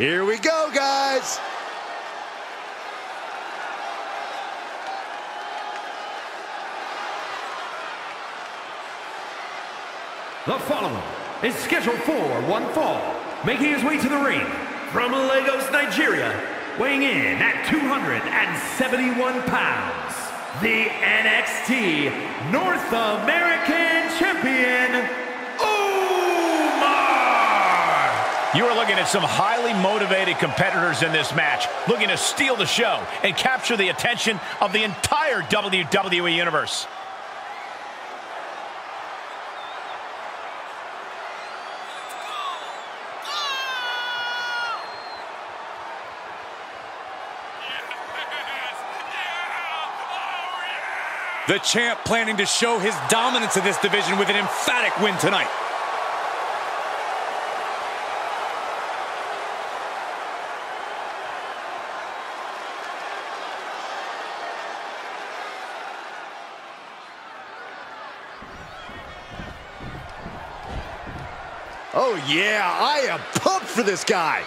Here we go, guys. The following is scheduled for one fall, making his way to the ring from Lagos, Nigeria, weighing in at 271 pounds, the NXT North American Champion, You are looking at some highly motivated competitors in this match, looking to steal the show and capture the attention of the entire WWE Universe. The champ planning to show his dominance in this division with an emphatic win tonight. Oh, yeah, I am pumped for this guy.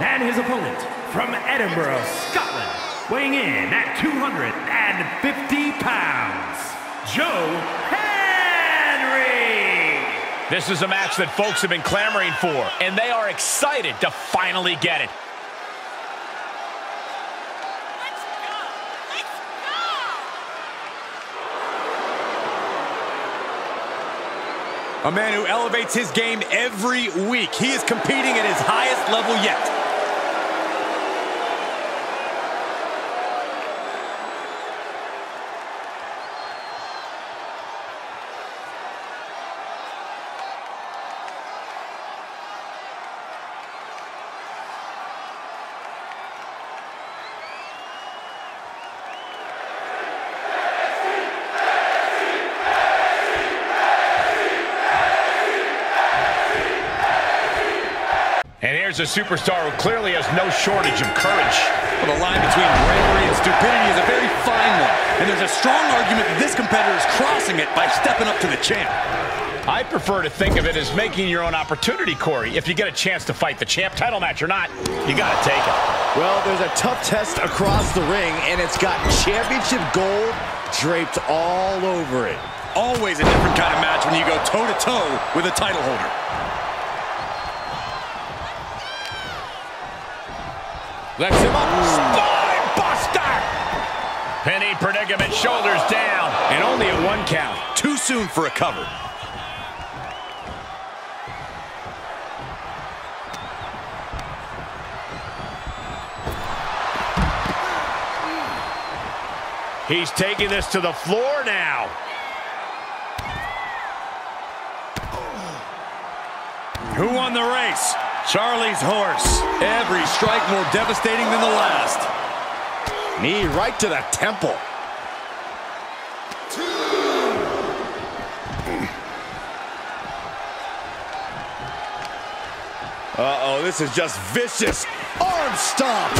And his opponent from Edinburgh, Scotland, weighing in at 250 pounds, Joe Hendry! This is a match that folks have been clamoring for, and they are excited to finally get it. A man who elevates his game every week. He is competing at his highest level yet. Here's a superstar who clearly has no shortage of courage. Well, the line between bravery and stupidity is a very fine one. And there's a strong argument that this competitor is crossing it by stepping up to the champ. I prefer to think of it as making your own opportunity, Corey. If you get a chance to fight the champ title match or not, you got to take it. Well, there's a tough test across the ring, and it's got championship gold draped all over it. Always a different kind of match when you go toe-to-toe -to -toe with a title holder. Lets him up. Spine buster! Pinning predicament, shoulders down. And only a one count. Too soon for a cover. He's taking this to the floor now. Who won the race? Charlie's horse. Every strike more devastating than the last. Knee right to the temple. Uh-oh, this is just vicious. Arm stomp.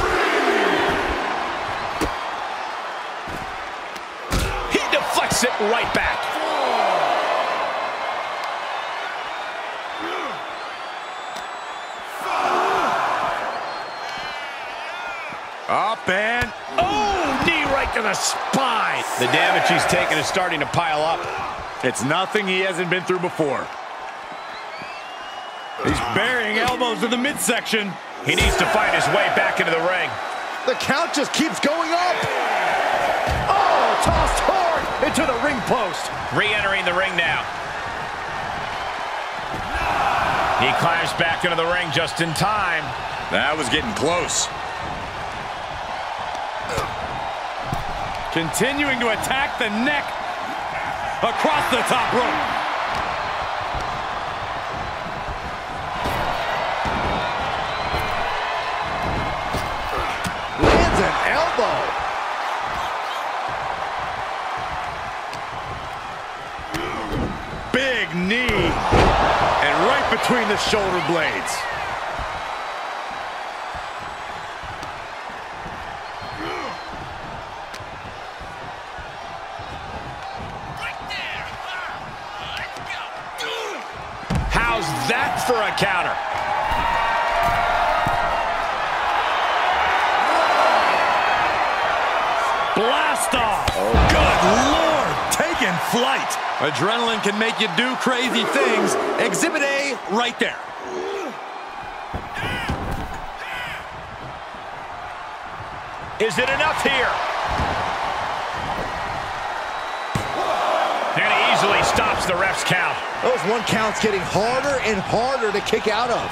He deflects it right back. Up and... Oh, knee right to the spine. The damage he's taken is starting to pile up. It's nothing he hasn't been through before. He's burying elbows in the midsection. He needs to find his way back into the ring. The count just keeps going up. Oh, tossed hard into the ring post. Re-entering the ring now. He climbs back into the ring just in time. That was getting close. Continuing to attack the neck. across the top rope. Lands an elbow. Big knee. And right between the shoulder blades. For a counter? Blast off. Good Lord. Taking flight. Adrenaline can make you do crazy things. Exhibit A right there. Is it enough here? Easily stops the ref's count. Those one counts getting harder and harder to kick out of.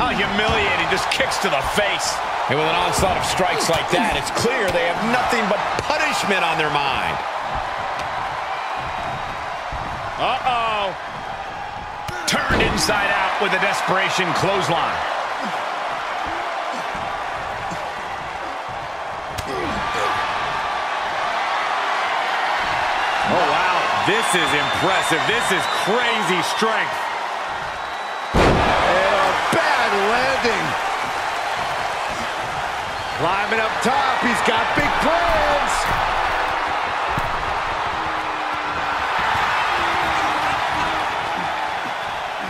How humiliating, just kicks to the face. And with an onslaught of strikes like that, it's clear they have nothing but punishment on their mind. Uh-oh. Turned inside out with a desperation clothesline. Oh, wow. This is impressive. This is crazy strength. And a bad landing. Climbing up top, he's got big plans.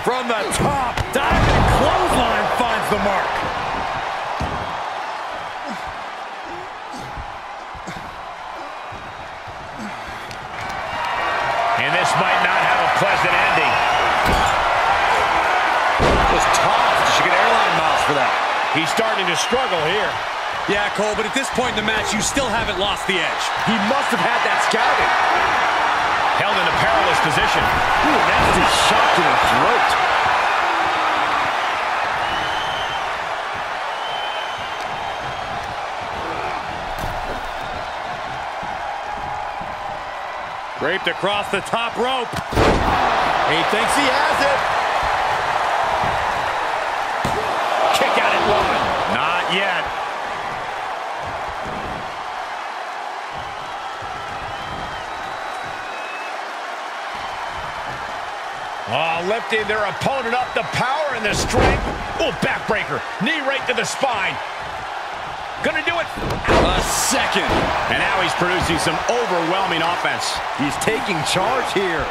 From the top, diving clothesline finds the mark. He's starting to struggle here. Yeah, Cole, but at this point in the match, you still haven't lost the edge. He must have had that scouted. Held in a perilous position. Ooh, nasty shot to the throat. Draped across the top rope. He thinks he has it. One. Not yet. Oh, lifting their opponent up. The power and the strength. Oh, backbreaker. Knee right to the spine. Gonna do it. A second. And now he's producing some overwhelming offense. He's taking charge here.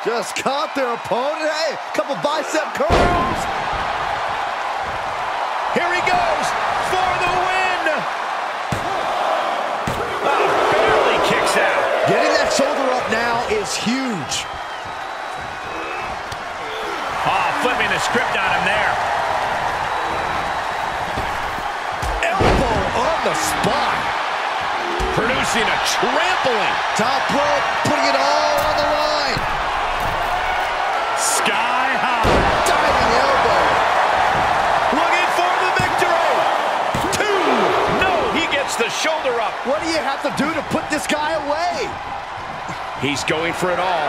Just caught their opponent. Hey, couple bicep curls. Here he goes for the win. Oh, barely kicks out. Getting that shoulder up now is huge. Oh, flipping the script on him there. Elbow on the spot. Producing a trampling. Top rope, putting it all on the line. Sky high. Diving elbow. Looking for the victory. Two. No, he gets the shoulder up. What do you have to do to put this guy away? He's going for it all.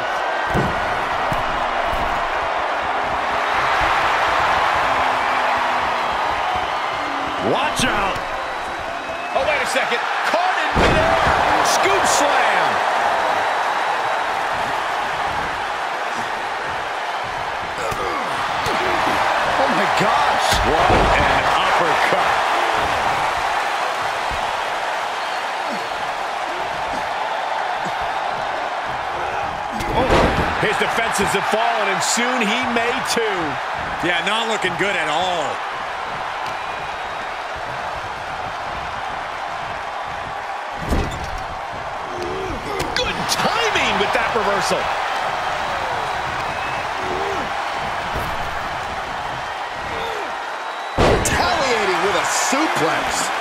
Watch out. Oh, wait a second. Caught in midair. Scoop slam. Oh my gosh. What an uppercut. His defenses have fallen, and soon he may too. Yeah, not looking good at all. Good timing with that reversal. Suplex.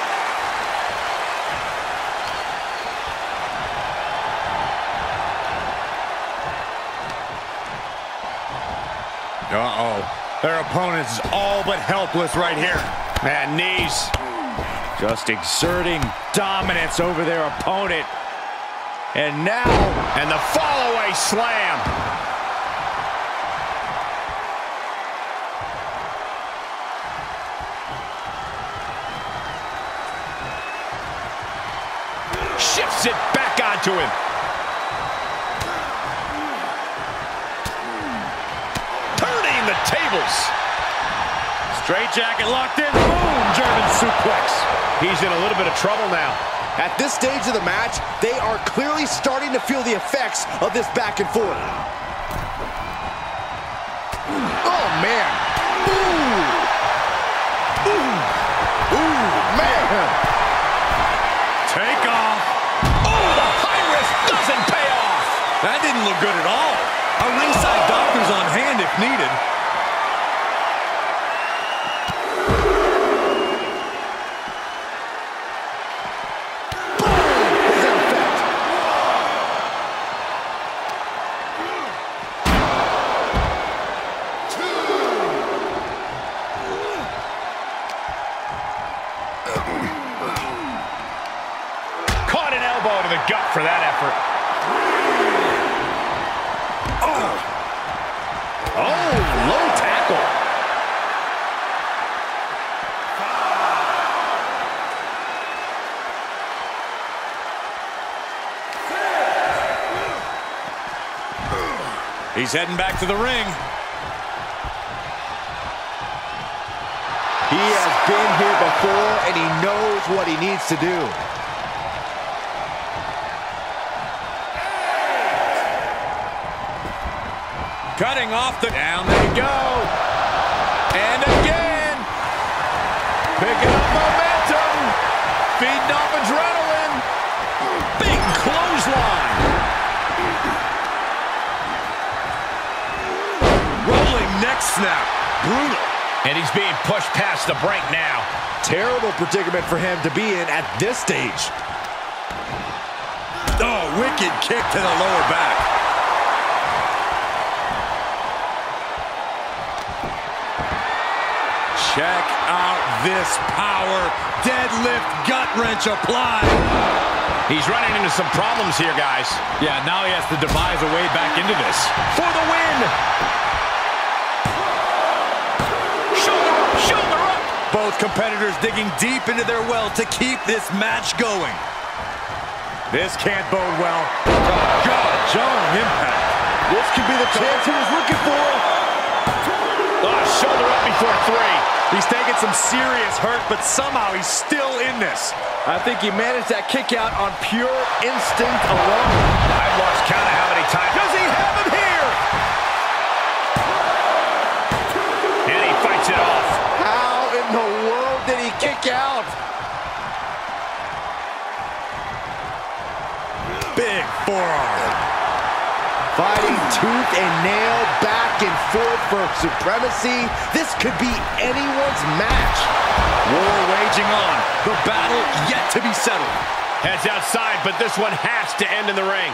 Uh-oh. Their opponent is all but helpless right here. Man, knees. Just exerting dominance over their opponent. And now... And the fall-away slam. Onto him. Turning the tables. Straight jacket locked in. Boom! German suplex. He's in a little bit of trouble now. At this stage of the match, they are clearly starting to feel the effects of this back and forth. Oh, man. Ooh. Ooh. Ooh, man. That didn't look good at all. A ringside doctor's on hand if needed. He's heading back to the ring. He has been here before, and he knows what he needs to do. Cutting off the... Down they go. And again. Picking up momentum. Feeding off adrenaline. Snap. Brutal. And he's being pushed past the break now. Terrible predicament for him to be in at this stage. Oh, wicked kick to the lower back. Check out this power. Deadlift gut wrench applied. He's running into some problems here, guys. Yeah, now he has to devise a way back into this. For the win. Both competitors digging deep into their well to keep this match going. This can't bode well. God, John Impact. This could be the chance he was looking for. Oh, shoulder up before three. He's taking some serious hurt, but somehow he's still in this. I think he managed that kick out on pure instinct alone. I've lost count of how many times. Does he have him forearm. Fighting tooth and nail, back and forth for supremacy. This could be anyone's match. War waging on. The battle yet to be settled. Heads outside, but this one has to end in the ring.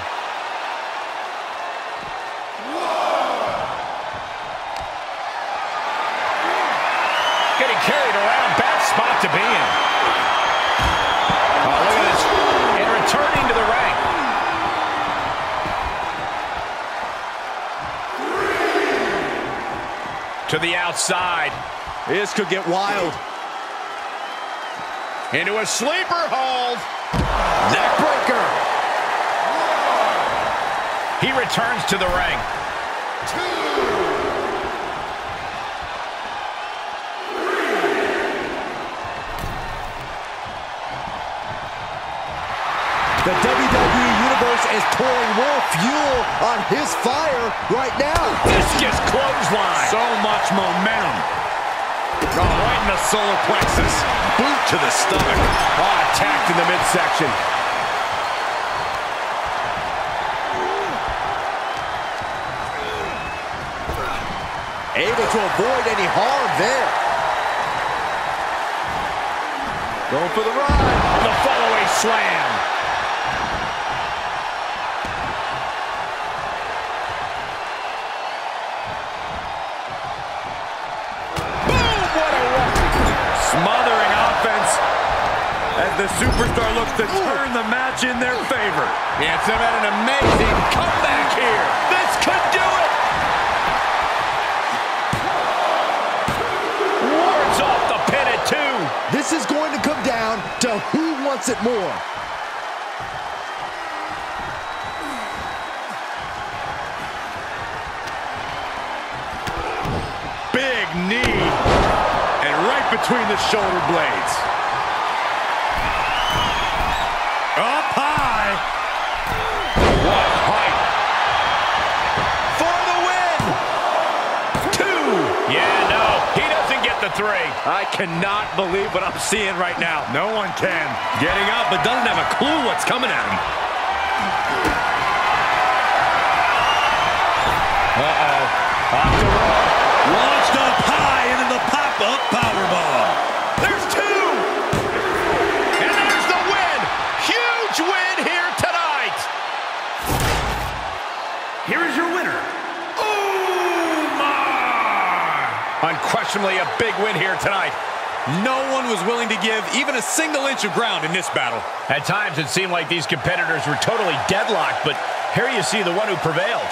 To the outside. This could get wild. Into a sleeper hold. Neckbreaker. He returns to the ring. The pouring more fuel on his fire right now. Discus clothesline. So much momentum. Oh, right in the solar plexus. Boot to the stomach. Oh, attacked in the midsection. Able to avoid any harm there. Going for the run. The fall-away slam. The superstar looks to turn the match in their favor. Yeah, some had an amazing comeback here. This could do it. Wards off the pin at two. This is going to come down to who wants it more. Big knee. And right between the shoulder blades. The three. I cannot believe what I'm seeing right now. No one can. Getting up, but doesn't have a clue what's coming at him. Uh-oh. Off the. Win here tonight. No one was willing to give even a single inch of ground in this battle. At times it seemed like these competitors were totally deadlocked, but here you see the one who prevailed.